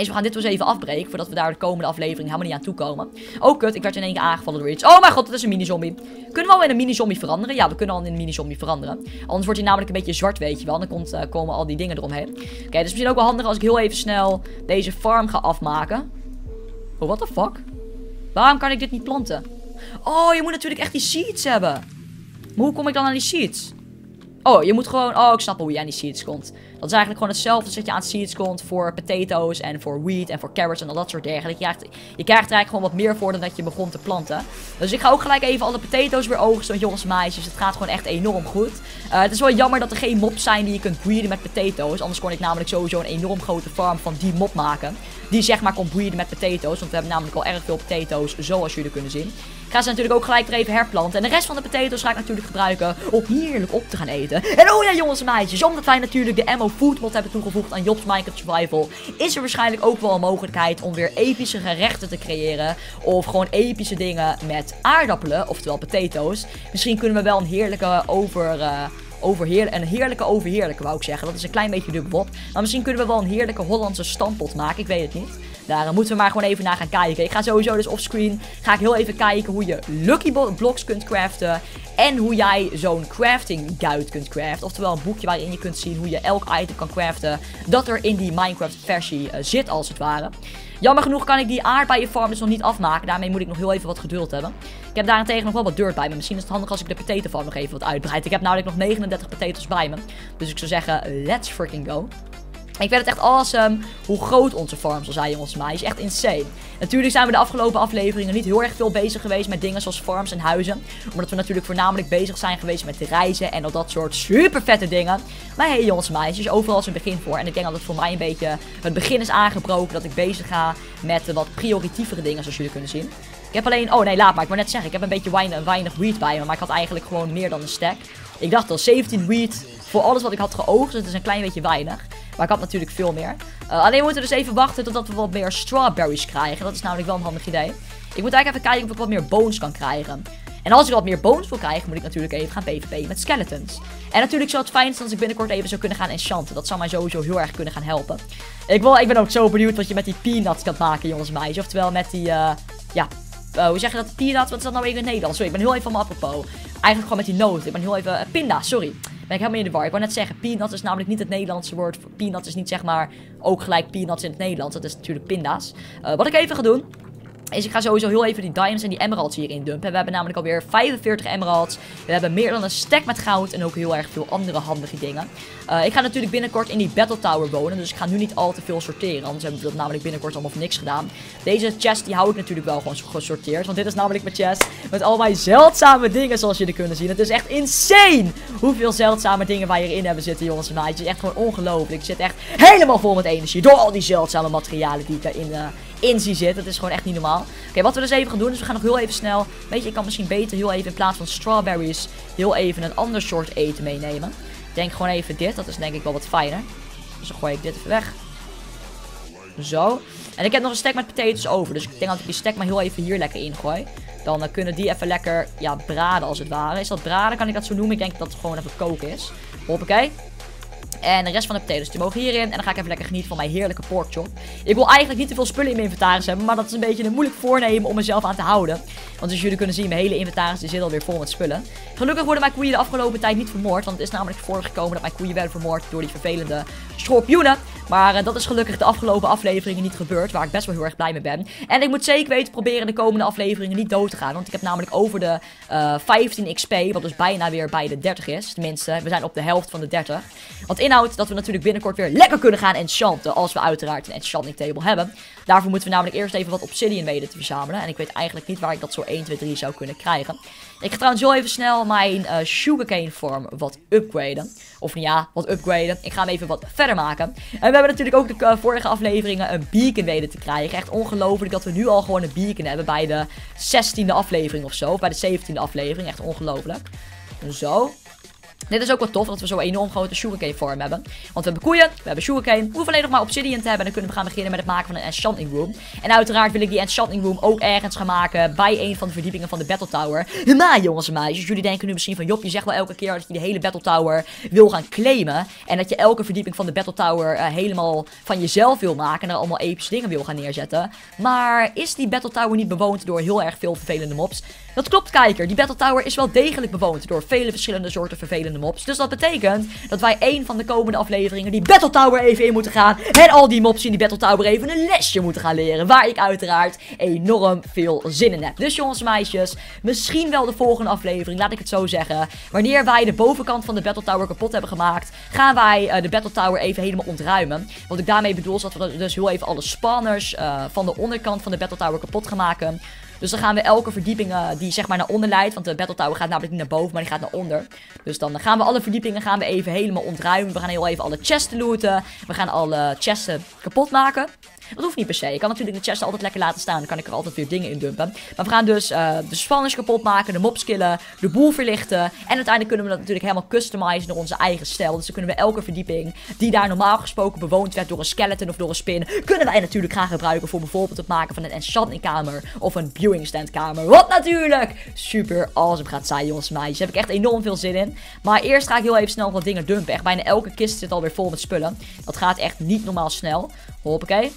[SPEAKER 1] we gaan dit dus even afbreken. Voordat we daar de komende aflevering helemaal niet aan toe komen. Oh kut, ik werd in één keer aangevallen door iets. Oh mijn god, dat is een mini-zombie. Kunnen we al in een mini-zombie veranderen? Ja, we kunnen al in een mini-zombie veranderen. Anders wordt hij namelijk een beetje zwart, weet je wel. Dan komt, uh, komen al die dingen eromheen. Oké, okay, dus misschien ook wel handig als ik heel even snel deze farm ga afmaken. Oh, what the fuck? Waarom kan ik dit niet planten? Oh, je moet natuurlijk echt die seeds hebben. Maar hoe kom ik dan aan die seeds? Oh, je moet gewoon... Oh, ik snap hoe je aan die seeds komt. Dat is eigenlijk gewoon hetzelfde als dat je aan seeds komt voor potatoes en voor wheat en voor carrots en al dat soort dergelijke. Je krijgt, je krijgt er eigenlijk gewoon wat meer voor dan dat je begon te planten. Dus ik ga ook gelijk even alle potatoes weer oogsten, want jongens en meisjes, het gaat gewoon echt enorm goed. Uh, het is wel jammer dat er geen mobs zijn die je kunt breeden met potatoes. Anders kon ik namelijk sowieso een enorm grote farm van die mob maken. Die zeg maar kon breeden met potatoes, want we hebben namelijk al erg veel potatoes, zoals jullie kunnen zien. Ik ga ze natuurlijk ook gelijk er even herplanten. En de rest van de potatoes ga ik natuurlijk gebruiken om heerlijk op te gaan eten. En oh ja jongens en meisjes, omdat wij natuurlijk de ammo food mod hebben toegevoegd aan Jobs Minecraft Survival, is er waarschijnlijk ook wel een mogelijkheid om weer epische gerechten te creëren. Of gewoon epische dingen met aardappelen, oftewel potatoes. Misschien kunnen we wel een heerlijke over... Uh, overheer een heerlijke overheerlijke, wou ik zeggen. Dat is een klein beetje dubbel Maar misschien kunnen we wel een heerlijke Hollandse stampot maken. Ik weet het niet. Daar moeten we maar gewoon even naar gaan kijken. Ik ga sowieso dus offscreen ga ik heel even kijken hoe je Lucky Blocks kunt craften. En hoe jij zo'n crafting guide kunt craften. Oftewel een boekje waarin je kunt zien hoe je elk item kan craften. Dat er in die Minecraft versie uh, zit als het ware. Jammer genoeg kan ik die aardbeienfarm dus nog niet afmaken. Daarmee moet ik nog heel even wat geduld hebben. Ik heb daarentegen nog wel wat dirt bij me. Misschien is het handig als ik de potato nog even wat uitbreid. Ik heb namelijk nog 39 potatoes bij me. Dus ik zou zeggen, let's freaking go. Ik vind het echt awesome hoe groot onze farm zal zijn, jongens. Maar is echt insane. Natuurlijk zijn we de afgelopen afleveringen niet heel erg veel bezig geweest met dingen zoals farms en huizen. Omdat we natuurlijk voornamelijk bezig zijn geweest met reizen en al dat soort super vette dingen. Maar hey, jongens en meisjes, overal is een begin voor. En ik denk dat het voor mij een beetje het begin is aangebroken dat ik bezig ga met wat prioritievere dingen, zoals jullie kunnen zien. Ik heb alleen... Oh nee, laat maar. Ik wou net zeggen, ik heb een beetje weinig, weinig wheat bij me. Maar ik had eigenlijk gewoon meer dan een stack. Ik dacht al, 17 wheat voor alles wat ik had geoogst. Het is een klein beetje weinig. Maar ik had natuurlijk veel meer. Uh, alleen moeten we dus even wachten totdat we wat meer strawberries krijgen. Dat is namelijk wel een handig idee. Ik moet eigenlijk even kijken of ik wat meer bones kan krijgen. En als ik wat meer bones wil krijgen, moet ik natuurlijk even gaan pvp met skeletons. En natuurlijk zou het fijn zijn als ik binnenkort even zou kunnen gaan enchanten. Dat zou mij sowieso heel erg kunnen gaan helpen. Ik, wil, ik ben ook zo benieuwd wat je met die peanuts kan maken, jongens en meisjes. Oftewel met die, uh, ja, uh, hoe zeg je dat? Peanuts? Wat is dat nou even in het Nederlands? Sorry, ik ben heel even van mijn apropos. Eigenlijk gewoon met die noten. Ik ben heel even... Pinda, sorry. Ben ik helemaal in de war. Ik wou net zeggen, peanut is namelijk niet het Nederlandse woord. Peanut is niet zeg maar ook gelijk peanuts in het Nederlands. Dat is natuurlijk pinda's. Uh, wat ik even ga doen, is ik ga sowieso heel even die diamonds en die emeralds hierin dumpen. We hebben namelijk alweer 45 emeralds. We hebben meer dan een stack met goud en ook heel erg veel andere handige dingen. Uh, ik ga natuurlijk binnenkort in die battle tower wonen. Dus ik ga nu niet al te veel sorteren. Anders hebben we dat namelijk binnenkort allemaal voor niks gedaan. Deze chest die hou ik natuurlijk wel gewoon gesorteerd. Want dit is namelijk mijn chest met al mijn zeldzame dingen zoals jullie kunnen zien. Het is echt insane hoeveel zeldzame dingen wij hierin hebben zitten jongens en meisjes. Het is echt gewoon ongelooflijk. Ik zit echt helemaal vol met energie door al die zeldzame materialen die ik daarin... Uh, in zie zitten. Het is gewoon echt niet normaal. Oké, wat we dus even gaan doen is we gaan nog heel even snel... Weet je, ik kan misschien beter heel even in plaats van strawberries... heel even een ander soort eten meenemen. Ik denk gewoon even dit. Dat is denk ik wel wat fijner. Dus dan gooi ik dit even weg. Zo. En ik heb nog een stek met potatoes over. Dus ik denk dat ik die stek maar heel even hier lekker ingooi. Dan uh, kunnen die even lekker ja, braden als het ware. Is dat braden? Kan ik dat zo noemen? Ik denk dat het gewoon even koken is. Hoppakee. En de rest van de potatoes die mogen hierin. En dan ga ik even lekker genieten van mijn heerlijke porkchop. Ik wil eigenlijk niet te veel spullen in mijn inventaris hebben. Maar dat is een beetje een moeilijk voornemen om mezelf aan te houden. Want als jullie kunnen zien, mijn hele inventaris zit alweer vol met spullen. Gelukkig worden mijn koeien de afgelopen tijd niet vermoord. Want het is namelijk voorgekomen dat mijn koeien werden vermoord door die vervelende schorpioenen. Maar uh, dat is gelukkig de afgelopen afleveringen niet gebeurd. Waar ik best wel heel erg blij mee ben. En ik moet zeker weten proberen de komende afleveringen niet dood te gaan. Want ik heb namelijk over de uh, eh, 15 XP. Wat dus bijna weer bij de 30 is. Tenminste, we zijn op de helft van de 30. Wat dat we natuurlijk binnenkort weer lekker kunnen gaan enchanten. Als we uiteraard een enchanting table hebben. Daarvoor moeten we namelijk eerst even wat obsidian weten te verzamelen. En ik weet eigenlijk niet waar ik dat zo 1, 2, 3 zou kunnen krijgen. Ik ga trouwens heel even snel mijn uh, sugarcane farm wat upgraden. Of ja, wat upgraden. Ik ga hem even wat verder maken. En we hebben natuurlijk ook de uh, vorige afleveringen een beacon weten te krijgen. Echt ongelooflijk dat we nu al gewoon een beacon hebben bij de 16e aflevering of zo. Of bij de 17e aflevering. Echt ongelooflijk. Zo. Dit is ook wel tof dat we zo'n enorm grote sugarcane farm hebben. Want we hebben koeien, we hebben sugarcane. We hoeven alleen nog maar obsidian te hebben. En dan kunnen we gaan beginnen met het maken van een enchanting room. En uiteraard wil ik die enchanting room ook ergens gaan maken bij een van de verdiepingen van de battle tower. Maar jongens en meisjes, jullie denken nu misschien van... Job, je zegt wel elke keer dat je de hele battle tower wil gaan claimen. En dat je elke verdieping van de battle tower uh, helemaal van jezelf wil maken. En er allemaal epische dingen wil gaan neerzetten. Maar is die battle tower niet bewoond door heel erg veel vervelende mobs? Dat klopt, kijker. Die Battle Tower is wel degelijk bewoond door vele verschillende soorten vervelende Dus dat betekent dat wij één van de komende afleveringen die Battle Tower even in moeten gaan. En al die mobs in die Battle Tower even een lesje moeten gaan leren. Waar ik uiteraard enorm veel zin in heb. Dus jongens en meisjes, misschien wel de volgende aflevering, laat ik het zo zeggen. Wanneer wij de bovenkant van de Battle Tower kapot hebben gemaakt, gaan wij uh, de Battle Tower even helemaal ontruimen. Wat ik daarmee bedoel is dat we dus heel even alle spanners uh, van de onderkant van de Battle Tower kapot gaan maken. Dus dan gaan we elke verdieping uh, die zeg maar naar onder leidt. Want de Battle Tower gaat namelijk niet naar boven, maar die gaat naar onder. Dus dan gaan we alle verdiepingen gaan we even helemaal ontruimen. We gaan heel even alle chests looten. We gaan alle chests kapot maken. Dat hoeft niet per se. Je kan natuurlijk de chest altijd lekker laten staan. Dan kan ik er altijd weer dingen in dumpen. Maar we gaan dus uh, de spanners kapot maken, de mobs killen, de boel verlichten. En uiteindelijk kunnen we dat natuurlijk helemaal customizen naar onze eigen stijl. Dus dan kunnen we elke verdieping die daar normaal gesproken bewoond werd door een skeleton of door een spin, kunnen wij natuurlijk gaan gebruiken voor bijvoorbeeld het maken van een enchanting kamer of een viewing stand kamer. Wat natuurlijk super awesome gaat zijn, jongens en meisjes. Daar heb ik echt enorm veel zin in. Maar eerst ga ik heel even snel wat dingen dumpen. Echt bijna elke kist zit alweer vol met spullen. Dat gaat echt niet normaal snel. Hoppakee.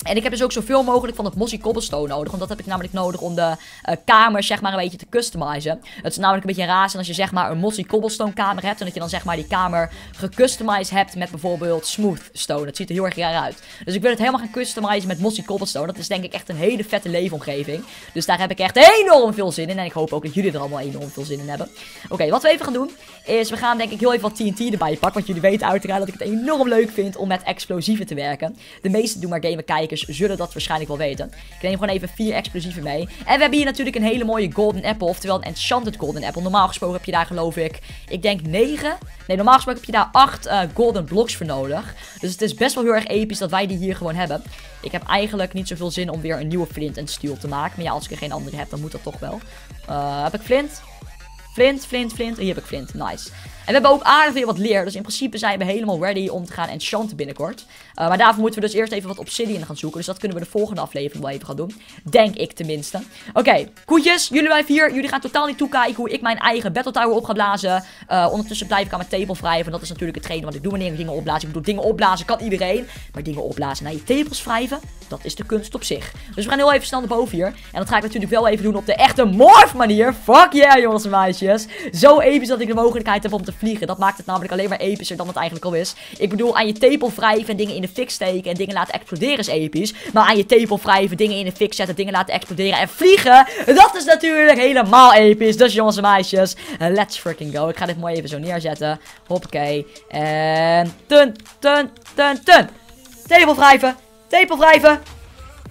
[SPEAKER 1] En ik heb dus ook zoveel mogelijk van het mossy cobblestone nodig. Want dat heb ik namelijk nodig om de uh, kamers zeg maar een beetje te customizen. Het is namelijk een beetje raar als je zeg maar een mossy cobblestone kamer hebt. En dat je dan zeg maar die kamer gecustomized hebt met bijvoorbeeld smooth stone. Dat ziet er heel erg raar uit. Dus ik wil het helemaal gaan customizen met mossy cobblestone. Dat is denk ik echt een hele vette leefomgeving. Dus daar heb ik echt enorm veel zin in. En ik hoop ook dat jullie er allemaal enorm veel zin in hebben. Oké, wat we even gaan doen is we gaan denk ik heel even wat TNT erbij pakken. Want jullie weten uiteraard dat ik het enorm leuk vind om met explosieven te werken. De meeste doen maar gamen kijken zullen dat waarschijnlijk wel weten. Ik neem gewoon even vier explosieven mee. En we hebben hier natuurlijk een hele mooie golden apple. Oftewel een enchanted golden apple. Normaal gesproken heb je daar geloof ik, ik denk 9. Nee, normaal gesproken heb je daar 8 uh, eh, golden blocks voor nodig. Dus het is best wel heel erg episch dat wij die hier gewoon hebben. Ik heb eigenlijk niet zoveel zin om weer een nieuwe flint en steel te maken. Maar ja, als ik er geen andere heb, dan moet dat toch wel. Uh, heb ik flint? Flint, flint, flint. Hier heb ik flint. Nice. We hebben ook aardig weer wat leer. Dus in principe zijn we helemaal ready om te gaan enchanten binnenkort. Uh, maar daarvoor moeten we dus eerst even wat obsidian gaan zoeken. Dus dat kunnen we de volgende aflevering wel even gaan doen. Denk ik tenminste. Oké, okay, koetjes. Jullie blijven hier. Jullie gaan totaal niet toekijken hoe ik mijn eigen battle tower op ga blazen. Uh, ondertussen blijf ik aan mijn table wrijven. Dat is natuurlijk hetgeen wat ik doe wanneer ik dingen opblazen. Ik bedoel, dingen opblazen kan iedereen. Maar dingen opblazen naar je tables wrijven, dat is de kunst op zich. Dus we gaan heel even snel naar boven hier. En dat ga ik natuurlijk wel even doen op de echte morph manier. Fuck yeah, jongens en meisjes. Zo episch dat ik de mogelijkheid heb om te vliegen. Dat maakt het namelijk alleen maar epischer dan het eigenlijk al is. Ik bedoel, aan je tepel wrijven en dingen in de fik steken en dingen laten exploderen is episch. Maar aan je tepel wrijven, dingen in de fik zetten, dingen laten exploderen en vliegen, dat is natuurlijk helemaal episch. Dus jongens en meisjes, let's freaking go. Ik ga dit mooi even zo neerzetten. Hoppakee. En... Tun, tun, tun, tun. Tepel wrijven. Tepel wrijven.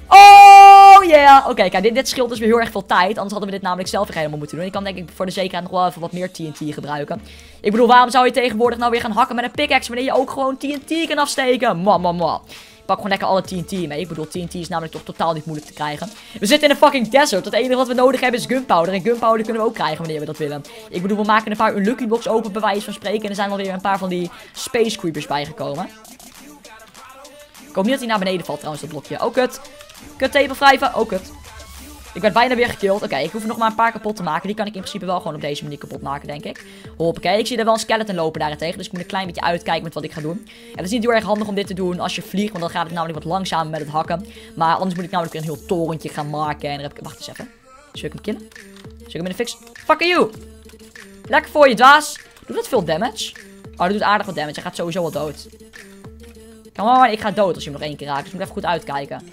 [SPEAKER 1] Oh yeah! Oké, kijk, dit, dit scheelt dus weer heel erg veel tijd. Anders hadden we dit namelijk zelf helemaal moeten doen. Ik kan denk ik voor de zekerheid nog wel even wat meer TNT gebruiken. Ik bedoel, waarom zou je tegenwoordig nou weer gaan hakken met een pickaxe... wanneer je ook gewoon TNT kan afsteken? Mwah, mwah, mwah. Ik pak gewoon lekker alle TNT mee. Ik bedoel, TNT is namelijk toch totaal niet moeilijk te krijgen. We zitten in een fucking desert. Het enige wat we nodig hebben is gunpowder. En gunpowder kunnen we ook krijgen wanneer we dat willen. Ik bedoel, we maken een paar unlucky blocks open, bij wijze van spreken. En er zijn alweer een paar van die space creepers bijgekomen. Ik hoop niet dat hij naar beneden valt trouwens, dat blokje. Oh, kut. Kut table wrijven. Oh, kut. Ik werd bijna weer gekillt. Oké, ik hoef er nog maar een paar kapot te maken. Die kan ik in principe wel gewoon op deze manier kapot maken, denk ik. Hoppakee. Ik zie er wel een skeleton lopen daarentegen. Dus ik moet een klein beetje uitkijken met wat ik ga doen. En het is niet heel erg handig om dit te doen als je vliegt. Want dan gaat het namelijk wat langzamer met het hakken. Maar anders moet ik namelijk weer een heel torentje gaan maken. En dan heb ik... Wacht eens even. Zul ik hem killen? Zul ik hem in de fix? Fuck you! Lekker voor je, dwaas. Doet dat veel damage? Oh, dat doet aardig wat damage. Hij gaat sowieso wel dood. Come on, ik ga dood als je hem nog één keer raakt. Dus ik moet even goed uitkijken.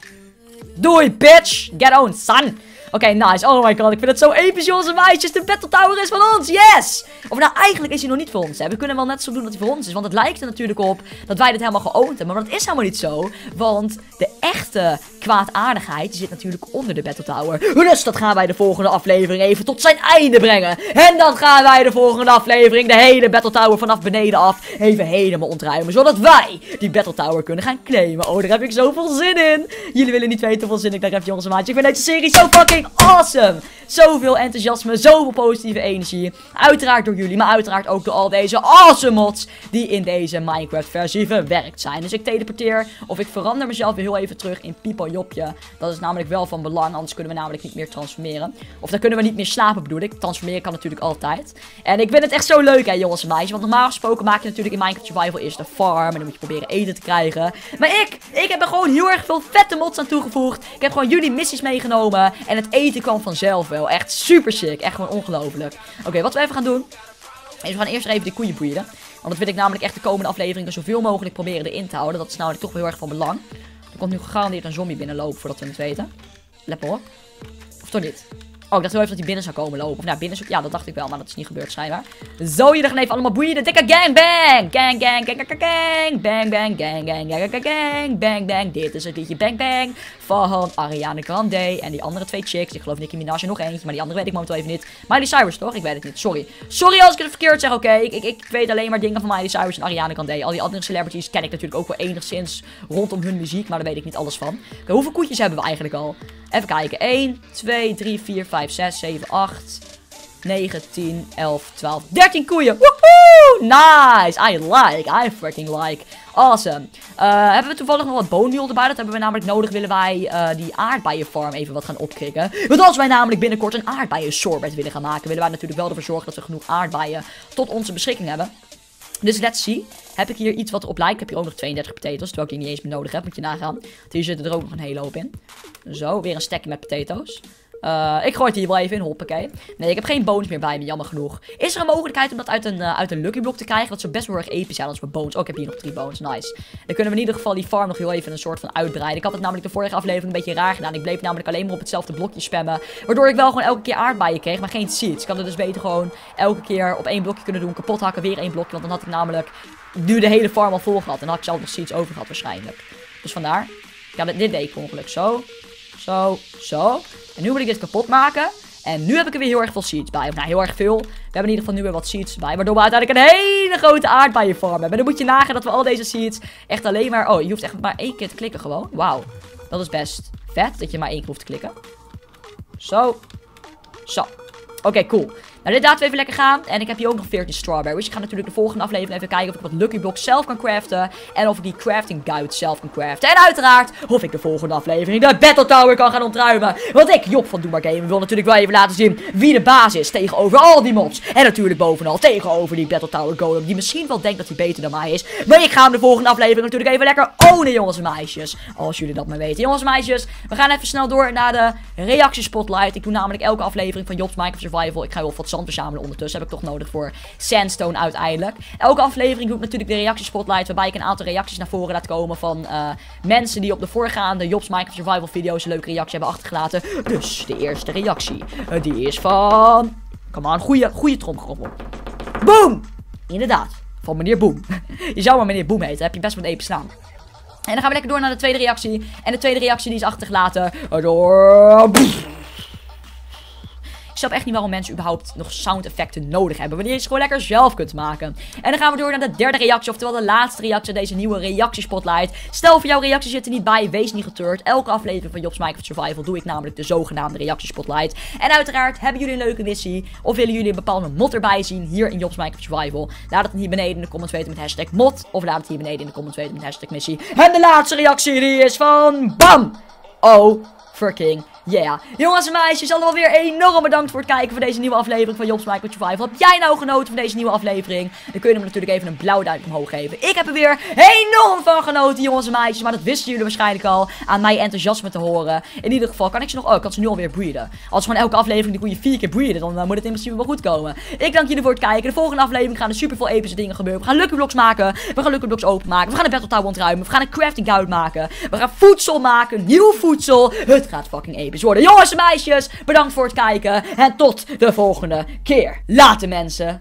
[SPEAKER 1] Doei, bitch! Get on, son! Oké, nice. Oh my god, ik vind het zo episch, jongens en meisjes. De Battle Tower is van ons, yes! Of nou, eigenlijk is hij nog niet voor ons. We kunnen wel net zo doen dat hij voor ons is. Want het lijkt er natuurlijk op dat wij dit helemaal geoond hebben. Maar dat is helemaal niet zo. Want de echte kwaadaardigheid zit natuurlijk onder de Battle Tower. Dus dat gaan wij de volgende aflevering even tot zijn einde brengen. En dan gaan wij de volgende aflevering de hele Battle Tower vanaf beneden af even helemaal ontruimen. Zodat wij die Battle Tower kunnen gaan claimen. Oh, daar heb ik zoveel zin in. Jullie willen niet weten hoeveel zin ik daar heb, jongens en maatjes. Ik vind deze serie zo fucking awesome. Zoveel enthousiasme, zoveel positieve energie. Uiteraard door jullie, maar uiteraard ook door al deze awesome mods die in deze Minecraft versie verwerkt zijn. Dus ik teleporteer of ik verander mezelf weer heel even terug in Pipo Jopje. Dat is namelijk wel van belang, anders kunnen we namelijk niet meer transformeren. Of dan kunnen we niet meer slapen bedoel ik. Transformeren kan natuurlijk altijd. En ik vind het echt zo leuk hè jongens en meisjes. Want normaal gesproken maak je natuurlijk in Minecraft Survival eerst de farm. En dan moet je proberen eten te krijgen. Maar ik, ik heb er gewoon heel erg veel vette mods aan toegevoegd. Ik heb gewoon jullie missies meegenomen. En het eten kwam vanzelf wel. Echt super sick. Echt gewoon ongelooflijk. Oké, wat we even gaan doen. Is we gaan eerst even die koeien boeien. Want dat wil ik namelijk echt de komende afleveringen zoveel mogelijk proberen erin te houden. Dat is namelijk toch wel heel erg van belang. Er komt nu gegarandeerd een zombie binnenlopen voordat we het weten. Let op. Of toch niet? Oh, ik dacht heel even dat hij binnen zou komen lopen. Of nou, binnen Ja, dat dacht ik wel, maar dat is niet gebeurd schijnbaar. Zo, jullie gaan even allemaal boeien. De dikke gangbang! Gang, gang, gang, gang, gang. Bang, bang, gang, gang, gang, gang. Bang, bang. Dit is het liedje Bang, bang. Van Ariana Grande. En die andere twee chicks. Ik geloof Nicki Minaj en nog eentje. Maar die andere weet ik momenteel even niet. Miley Cyrus, toch? Ik weet het niet. Sorry. Sorry als ik het verkeerd zeg, oké. Ik, ik, ik weet alleen maar dingen van Miley Cyrus en Ariana Grande. Al die andere celebrities ken ik natuurlijk ook wel enigszins rondom hun muziek. Maar daar weet ik niet alles van. Okay, hoeveel koetjes hebben we eigenlijk al? Even kijken. 1, 2, 3, 4, 5, 6, 7, 8, 9, 10, 11, 12, 13 koeien. Woehoe! Nice! I like. I freaking like. Awesome. Uh, hebben we toevallig nog wat bone erbij? Dat hebben we namelijk nodig. Willen wij uh, die aardbeienfarm even wat gaan opkrikken. Want als wij namelijk binnenkort een aardbeien sorbet willen gaan maken. Willen wij natuurlijk wel ervoor zorgen dat we genoeg aardbeien tot onze beschikking hebben. Dus let's see. Heb ik hier iets wat op lijkt? Heb hier ook nog 32 potatoes, terwijl ik die niet eens meer nodig heb. Moet je nagaan. Hier zitten er ook nog een hele hoop in. Zo, weer een stekje met potatoes. Uh, ik gooi het hier wel even in, hoppakee. Nee, ik heb geen bones meer bij me, jammer genoeg. Is er een mogelijkheid om dat uit een, uh, uit een lucky block te krijgen? Dat zou best wel erg episch zijn als we bones... Oh, ik heb hier nog drie bones, nice. Dan kunnen we in ieder geval die farm nog heel even een soort van uitbreiden. Ik had het namelijk de vorige aflevering een beetje raar gedaan. Ik bleef namelijk alleen maar op hetzelfde blokje spammen. Waardoor ik wel gewoon elke keer aardbeien kreeg, maar geen seeds. Ik had het dus beter gewoon elke keer op één blokje kunnen doen. Kapot hakken, weer één blokje. Want dan had ik namelijk nu de hele farm al vol gehad. En dan had ik zelf nog seeds over gehad waarschijnlijk. Dus vandaar. Ja, dit, dit deed ik ongeluk. Zo, zo, zo. En nu moet ik dit kapot maken. En nu heb ik er weer heel erg veel seeds bij. Of nou, heel erg veel. We hebben in ieder geval nu weer wat seeds bij. Waardoor we uiteindelijk een hele grote aardbeienfarm hebben. En dan moet je nagaan dat we al deze seeds echt alleen maar... Oh, je hoeft echt maar één keer te klikken gewoon. Wauw. Dat is best vet dat je maar één keer hoeft te klikken. Zo. Zo. Oké, cool. Nou, dit laten we even lekker gaan. En ik heb hier ook nog 14 strawberries. Ik ga natuurlijk de volgende aflevering even kijken of ik wat Lucky Blocks zelf kan craften. En of ik die crafting guide zelf kan craften. En uiteraard of ik de volgende aflevering de Battle Tower kan gaan ontruimen. Want ik, Job van Doe Maar Game, wil natuurlijk wel even laten zien wie de baas is tegenover al die mobs. En natuurlijk bovenal tegenover die Battle Tower Golem. Die misschien wel denkt dat hij beter dan mij is. Maar ik ga hem de volgende aflevering natuurlijk even lekker ownen, jongens en meisjes. Als jullie dat maar weten. Jongens en meisjes, we gaan even snel door naar de reactiespotlight. Ik doe namelijk elke aflevering van Jobs Minecraft Survival. Ik ga wel wat verzamelen ondertussen. Heb ik toch nodig voor sandstone uiteindelijk. Elke aflevering doe natuurlijk de reactiespotlight. Waarbij ik een aantal reacties naar voren laat komen van uh, mensen die op de voorgaande Jobs Minecraft Survival video's een leuke reactie hebben achtergelaten. Dus de eerste reactie. Uh, die is van... Come on, goede, goede. Boom! Inderdaad, van meneer Boom. je zou maar meneer Boom heten, heb je best wat even staan. En dan gaan we lekker door naar de tweede reactie. En de tweede reactie die is achtergelaten door... Ik snap echt niet waarom mensen überhaupt nog sound effecten nodig hebben. Wanneer je het gewoon lekker zelf kunt maken. En dan gaan we door naar de derde reactie. Oftewel de laatste reactie deze nieuwe reactiespotlight. Stel voor jouw reactie zit er niet bij. Wees niet geturd. Elke aflevering van Jobs Minecraft Survival doe ik namelijk de zogenaamde reactiespotlight. En uiteraard hebben jullie een leuke missie. Of willen jullie een bepaalde mod erbij zien hier in Jobs Minecraft Survival. Laat het hier beneden in de comments weten met hashtag mod. Of laat het hier beneden in de comments weten met hashtag missie. En de laatste reactie die is van BAM! Oh, fucking yeah. Jongens en meisjes, allemaal weer enorm bedankt voor het kijken van deze nieuwe aflevering van Jobs Minecraft Survival. Heb jij nou genoten van deze nieuwe aflevering? Dan kun je hem natuurlijk even een blauw duimpje omhoog geven. Ik heb er weer enorm van genoten, jongens en meisjes. Maar dat wisten jullie waarschijnlijk al aan mijn enthousiasme te horen. In ieder geval kan ik ze nog... Oh, kan ze nu alweer breeden. Als gewoon elke aflevering die koeien vier keer breeden, dan moet het in principe wel goed komen. Ik dank jullie voor het kijken. De volgende aflevering gaan er super veel epische dingen gebeuren. We gaan Lucky Blocks maken. We gaan Lucky Blocks openmaken. We gaan een Battle Tower ontruimen. We gaan een Crafting Guide maken. We gaan voedsel maken. Nieuw voedsel. Het gaat fucking episch worden. Jongens en meisjes bedankt voor het kijken. En tot de volgende keer. Later mensen.